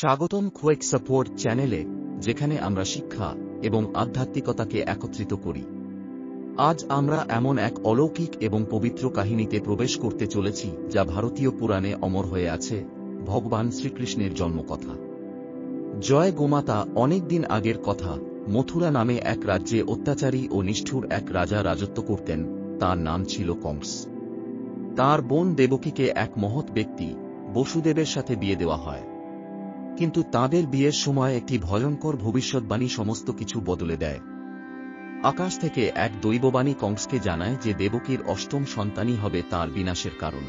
স্বাগতম quake support চ্যানেলে, যেখানে আমরা শিক্ষা এবং আধ্যাত্মিকতাকে একত্রিত করি। আজ আমরা এমন এক অলৌকিক এবং পবিত্র কাহিনীতে প্রবেশ করতে চলেছি, যা ভারতীয় পুরাণে অমর হয়ে আছে, ভগবান শ্রীকৃষ্ণের জন্মকথা। জয় গোমাতা অনেক দিন আগের কথা, মথুরা নামে এক রাজ্যে অত্যাচারী ও নিষ্ঠুর এক রাজা রাজত্ব করতেন, তার নাম ছিল কংস। তার বোন দেবকীকে এক মহৎ ব্যক্তি, বসুদেবের সাথে বিয়ে দেওয়া হয়। কিন্তু তাদের বিয়ের সময় একটি ভয়ঙ্কর ভবিষ্যৎবাণী সমস্ত কিছু বদলে দেয়। আকাশ থেকে এক দৈববাণী কংসকে জানায় যে দেবকীর অষ্টম সন্তানই হবে তার বিনাশের কারণ।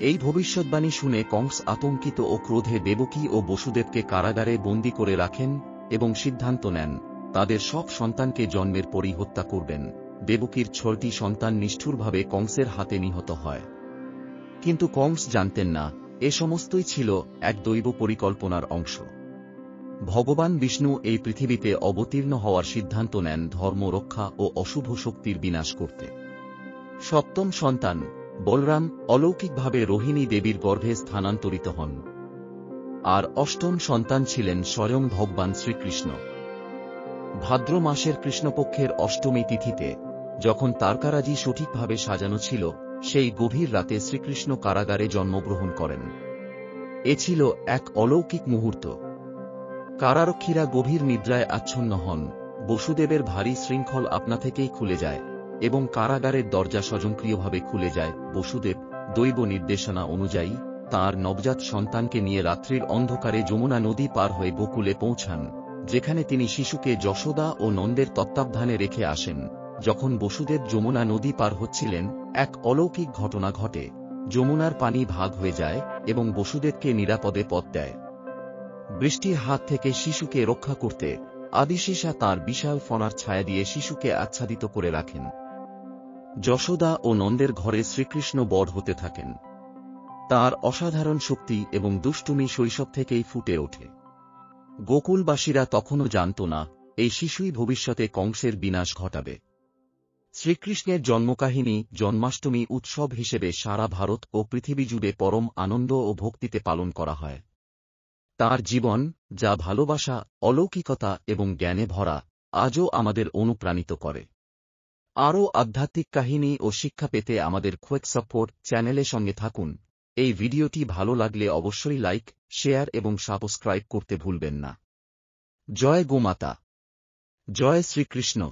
এই ভবিষ্যৎবাণী শুনে কংস আতঙ্কিত ও ক্রোধে দেবকী ও বসুদেবকে কারাগারে বন্দী করে রাখেন এবং সিদ্ধান্ত নেন, তাদের সব সন্তানকে জন্মের পরই হত্যা করবেন। দেবকীর ছয়টি সন্তান নিষ্ঠুরভাবে কংসের হাতে নিহত হয়। কিন্তু কংস জানতেন না এ সমস্তই ছিল এক দৈব পরিকল্পনার অংশ। ভগবান বিষ্ণু এই পৃথিবীতে অবতীর্ণ হওয়ার সিদ্ধান্ত নেন ধর্ম রক্ষা ও অশুভ শক্তির বিনাশ করতে। সপ্তম সন্তান, বলরাম, অলৌকিকভাবে রোহিণী দেবীর গর্ভে স্থানান্তরিত হন। আর অষ্টম সন্তান ছিলেন স্বয়ং ভগবান শ্রীকৃষ্ণ। ভাদ্র মাসের কৃষ্ণপক্ষের অষ্টমী তিথিতে, যখন তারকারাজি সঠিকভাবে সাজানো ছিল সেই গভীর রাতে শ্রীকৃষ্ণ কারাগারে জন্মগ্রহণ করেন। এ ছিল এক অলৌকিক মুহূর্ত। কারারক্ষীরা গভীর নিদ্রায় আচ্ছন্ন হন। বসুদেবের ভারী শৃঙ্খল আপনা থেকেই খুলে যায় এবং কারাগারের দরজা স্বয়ংক্রিয়ভাবে খুলে যায়। বসুদেব দৈব নির্দেশনা অনুযায়ী তার নবজাত সন্তানকে নিয়ে রাত্রির অন্ধকারে যমুনা নদী পার হয়ে বকুলে পৌঁছান, যেখানে তিনি শিশুকে যশোদা ও নন্দের তত্ত্বাবধানে রেখে আসেন। যখন বসুদেব যমুনা নদী পার হচ্ছিলেন, এক অলৌকিক ঘটনা ঘটে। যমুনার পানি ভাগ হয়ে যায় এবং বসুদেবকে নিরাপদে পথ দেয়। বৃষ্টির হাত থেকে শিশুকে রক্ষা করতে আদিশেষা তার বিশাল ফনার ছায়া দিয়ে শিশুকে আচ্ছাদিত করে রাখেন। যশোদা ও নন্দের ঘরে শ্রীকৃষ্ণ বড় হতে থাকেন। তার অসাধারণ শক্তি এবং দুষ্টুমি শৈশব থেকেই ফুটে ওঠে। গোকুলবাসীরা তখনও জানত না, এই শিশুই ভবিষ্যতে কংসের বিনাশ ঘটাবে। শ্রীকৃষ্ণের জন্মকাহিনী, জন্মাষ্টমী উৎসব হিসেবে সারা ভারত ও পৃথিবী জুড়ে পরম আনন্দ ও ভক্তিতে পালন করা হয়। তার জীবন, যা ভালোবাসা, অলৌকিকতা এবং জ্ঞানে ভরা, আজও আমাদের অনুপ্রাণিত করে। আরও আধ্যাত্মিক কাহিনী ও শিক্ষা পেতে আমাদের কোয়েক সাপোর্ট চ্যানেলের সঙ্গে থাকুন। এই ভিডিওটি ভালো লাগলে অবশ্যই লাইক শেয়ার এবং সাবস্ক্রাইব করতে ভুলবেন না। জয় গোমাতা। জয় শ্রীকৃষ্ণ।